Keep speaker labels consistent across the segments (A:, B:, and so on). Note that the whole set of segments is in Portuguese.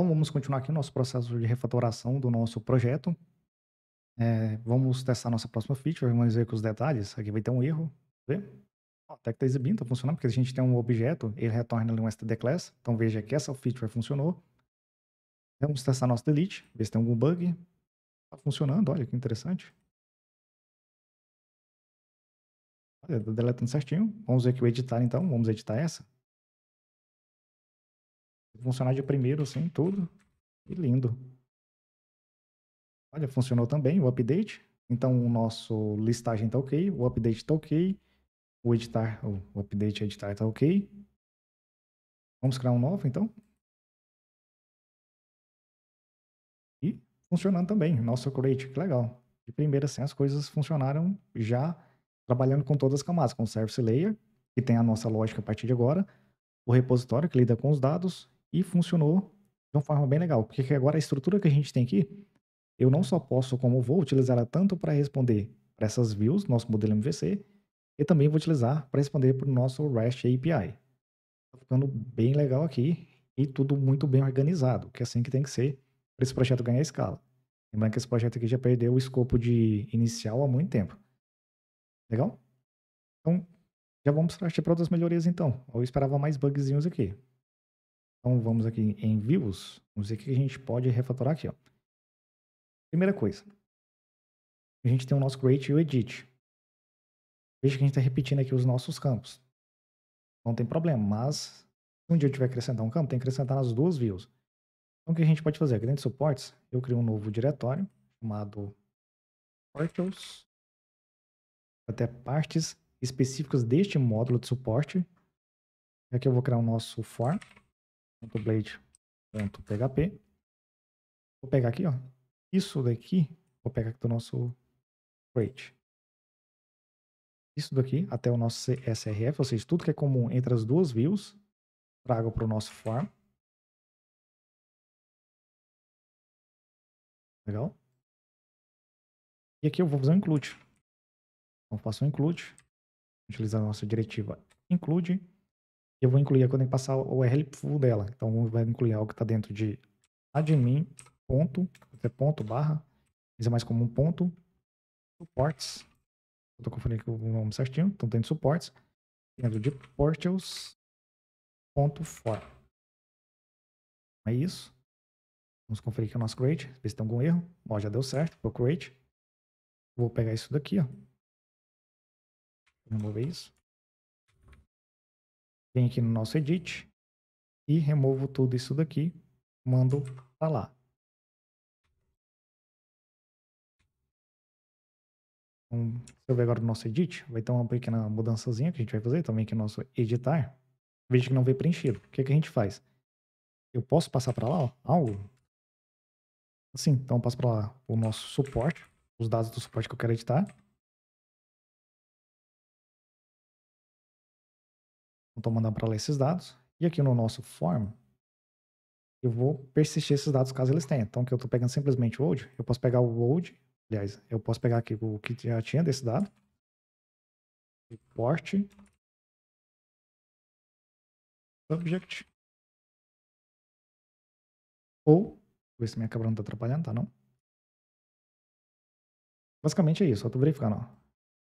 A: Então vamos continuar aqui o nosso processo de refatoração do nosso projeto. É, vamos testar nossa próxima feature, vamos ver com os detalhes. Aqui vai ter um erro, vê? até que está exibindo, está funcionando, porque a gente tem um objeto, ele retorna ali um std class. Então veja que essa feature funcionou. Vamos testar nosso delete, ver se tem algum bug. Está funcionando, olha que interessante. Olha, tá deletando certinho. Vamos ver aqui o editar então, vamos editar essa. Funcionar de primeiro, assim, tudo. Que lindo. Olha, funcionou também o update. Então o nosso listagem está ok, o update está ok, o editar, o update editar está ok. Vamos criar um novo então. E funcionando também, nosso create, que legal. De primeira, assim, as coisas funcionaram já trabalhando com todas as camadas, com o service layer, que tem a nossa lógica a partir de agora, o repositório que lida com os dados e funcionou de uma forma bem legal, porque agora a estrutura que a gente tem aqui, eu não só posso, como vou utilizá-la tanto para responder para essas views, nosso modelo MVC, e também vou utilizar para responder para o nosso REST API. Está ficando bem legal aqui e tudo muito bem organizado, que é assim que tem que ser para esse projeto ganhar escala. Lembrando que esse projeto aqui já perdeu o escopo de inicial há muito tempo. Legal? Então, já vamos partir para outras melhorias então. Eu esperava mais bugzinhos aqui. Então vamos aqui em views, vamos ver o que a gente pode refatorar aqui. Ó. Primeira coisa, a gente tem o nosso create e o edit. Veja que a gente está repetindo aqui os nossos campos. Não tem problema, mas se um dia eu tiver que acrescentar um campo, tem que acrescentar nas duas views. Então o que a gente pode fazer? Aqui dentro de suportes, eu crio um novo diretório chamado portals, até partes específicas deste módulo de suporte. Aqui eu vou criar o nosso form blade.php. Vou pegar aqui, ó. Isso daqui, vou pegar aqui do nosso create. Isso daqui até o nosso SRF, ou seja, tudo que é comum entre as duas views, trago para o nosso form. Legal? E aqui eu vou fazer um include. Então, faço um include. Utilizar a nossa diretiva include eu vou incluir quando eu passar o URL full dela. Então vai incluir algo que está dentro de admin ponto, ponto barra, isso é mais comum ponto, suportes. Estou confundindo aqui o nome certinho, então dentro de suportes, dentro de portals ponto for. É isso. Vamos conferir aqui o nosso create, ver se tem algum erro. Ó, já deu certo, o create. Vou pegar isso daqui, ó. Remover isso. Venho aqui no nosso edit e removo tudo isso daqui, mando para lá. Então, se eu ver agora no nosso edit, vai ter uma pequena mudançazinha que a gente vai fazer também aqui no nosso editar. Veja que não veio preenchido. O que, que a gente faz? Eu posso passar para lá ó, algo? Assim, então eu passo para lá o nosso suporte, os dados do suporte que eu quero editar. Então, mandando para lá esses dados. E aqui no nosso form, eu vou persistir esses dados caso eles tenham. Então, que eu estou pegando simplesmente o old, eu posso pegar o old, aliás, eu posso pegar aqui o que já tinha desse dado, report, subject, ou, ver se minha câmera não está atrapalhando, tá não? Basicamente é isso, eu estou verificando. Ó.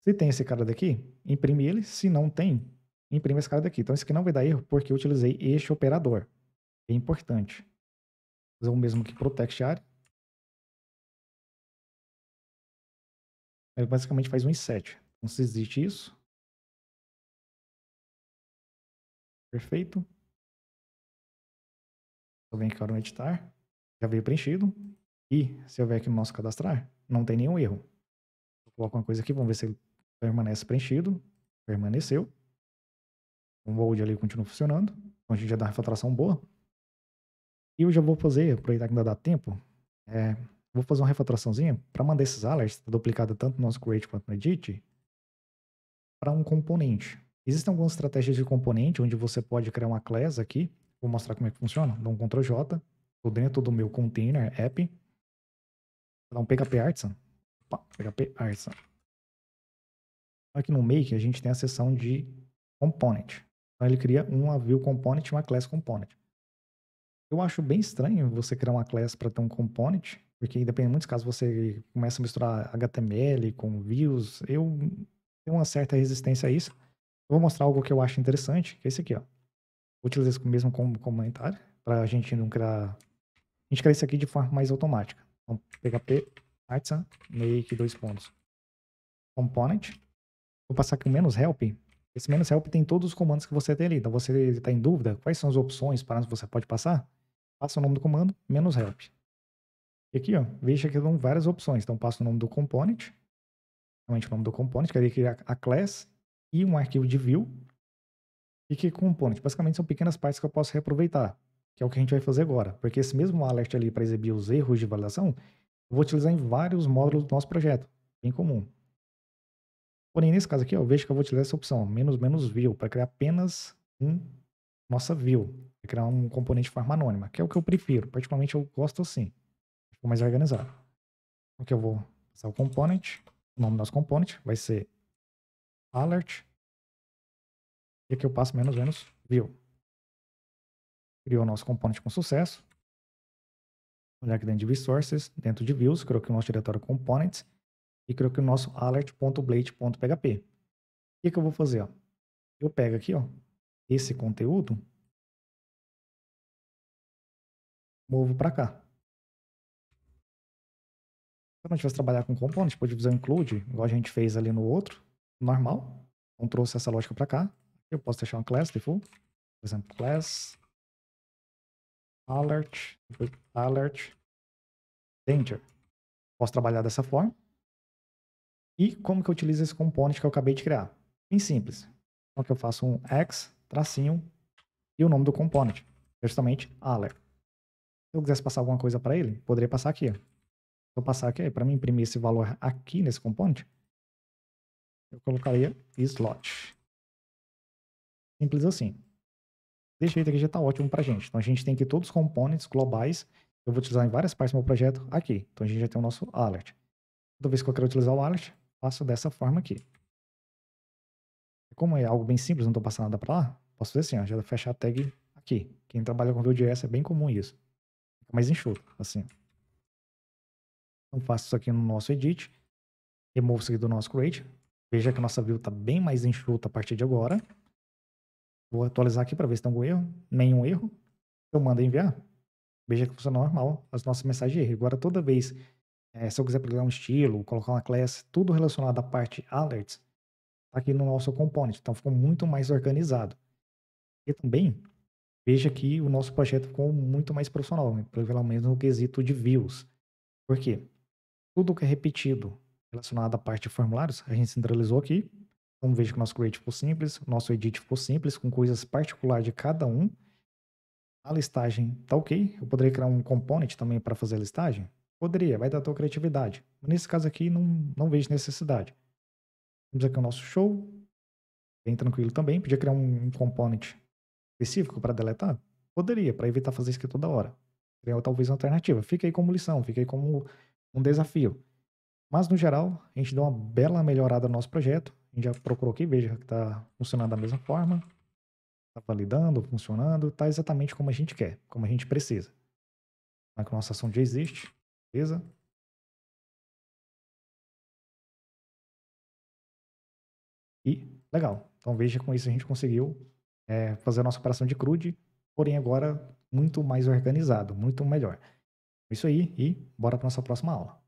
A: Se tem esse cara daqui, imprime ele. Se não tem, imprime esse cara daqui. Então, isso aqui não vai dar erro porque eu utilizei este operador. É importante. Vou fazer o mesmo aqui para o text area. Ele basicamente faz um inset. Então, se existe isso. Perfeito. Eu venho aqui no editar. Já veio preenchido. E se eu ver aqui no nosso cadastrar, não tem nenhum erro. Eu coloco uma coisa aqui, vamos ver se ele permanece preenchido. Permaneceu. O molde ali continua funcionando. Então a gente já dá uma refatoração boa. E eu já vou fazer, aproveitar que ainda dá tempo, é, vou fazer uma refatoraçãozinha para mandar esses alerts, tá duplicado tanto no nosso create quanto no edit, para um componente. Existem algumas estratégias de componente onde você pode criar uma class aqui. Vou mostrar como é que funciona. Dá um Ctrl J, estou dentro do meu container app. Vou dar um PHP Artisan. Opa, PHP Artisan. Aqui no Make a gente tem a seção de component. Então ele cria uma view component e uma class component. Eu acho bem estranho você criar uma class para ter um component, porque depende de muitos casos você começa a misturar HTML com views. Eu tenho uma certa resistência a isso. Eu vou mostrar algo que eu acho interessante, que é esse aqui, ó. Vou utilizar isso mesmo como comentário, para a gente não criar... A gente criar isso aqui de forma mais automática. Então, PHP artisan make dois pontos. Component. Vou passar aqui o menos help. Esse menos help tem todos os comandos que você tem ali. Então, você está em dúvida, quais são as opções para você pode passar? Passa o nome do comando, menos help. E aqui, ó, veja que dão várias opções. Então, passo o nome do component, realmente o nome do component, que é aqui a class e um arquivo de view. E que component? Basicamente são pequenas partes que eu posso reaproveitar, que é o que a gente vai fazer agora. Porque esse mesmo alert ali para exibir os erros de validação, eu vou utilizar em vários módulos do nosso projeto, bem comum. Porém, nesse caso aqui, ó, eu vejo que eu vou utilizar essa opção, menos menos view, para criar apenas um nossa view criar um componente de forma anônima, que é o que eu prefiro. Particularmente eu gosto assim. Ficou mais organizado. O que eu vou passar o component, o nome do nosso component vai ser alert. E aqui eu passo menos menos view. Criou o nosso component com sucesso. Olhar aqui dentro de resources, dentro de views, aqui o nosso diretório components e criou aqui o nosso alert.blade.php. O que, que eu vou fazer? Ó? Eu pego aqui ó, esse conteúdo movo para cá. Se eu não tivesse trabalhar com componente, pode divisão include, igual a gente fez ali no outro, normal. Então trouxe essa lógica para cá. Eu posso deixar uma class default, por exemplo, class alert, alert danger. Posso trabalhar dessa forma. E como que eu utilizo esse componente que eu acabei de criar? Bem simples. Então que eu faço um x, tracinho, e o nome do componente, justamente alert. Se eu quisesse passar alguma coisa para ele, poderia passar aqui. Ó. Se eu passar aqui, para mim imprimir esse valor aqui nesse componente, eu colocaria slot. Simples assim. Desse jeito aqui já está ótimo para a gente. Então a gente tem aqui todos os componentes globais. Eu vou utilizar em várias partes do meu projeto aqui. Então a gente já tem o nosso alert. Toda vez que eu quero utilizar o alert, faço dessa forma aqui. Como é algo bem simples, não estou passando nada para lá, posso fazer assim, ó, já fechar a tag aqui. Quem trabalha com Vue.js é bem comum isso mais enxuto, assim. Então faço isso aqui no nosso edit, removo isso aqui do nosso create. Veja que a nossa view está bem mais enxuta a partir de agora. Vou atualizar aqui para ver se tem algum erro. Nenhum erro. Eu mando enviar. Veja que funciona normal as nossas mensagens de erro. Agora, toda vez, é, se eu quiser pegar um estilo, colocar uma classe, tudo relacionado à parte alerts, está aqui no nosso component. Então, ficou muito mais organizado. E também, veja que o nosso projeto ficou muito mais profissional, pelo menos no quesito de views. Por quê? Tudo que é repetido relacionado à parte de formulários, a gente centralizou aqui. Então veja que o nosso create ficou simples, o nosso edit ficou simples, com coisas particulares de cada um. A listagem tá ok. Eu poderia criar um component também para fazer a listagem? Poderia, vai dar a tua criatividade. Nesse caso aqui, não, não vejo necessidade. Temos aqui o nosso show. Bem tranquilo também. Podia criar um component específico para deletar? Poderia, para evitar fazer isso aqui toda hora. Seria talvez uma alternativa. Fica aí como lição, fica aí como um desafio. Mas, no geral, a gente deu uma bela melhorada no nosso projeto. A gente já procurou aqui, veja que está funcionando da mesma forma. Está validando, funcionando. Está exatamente como a gente quer, como a gente precisa. A nossa ação já existe. Beleza? E, legal. Então, veja com isso a gente conseguiu é, fazer a nossa operação de crude, porém agora muito mais organizado, muito melhor. É isso aí e bora para nossa próxima aula.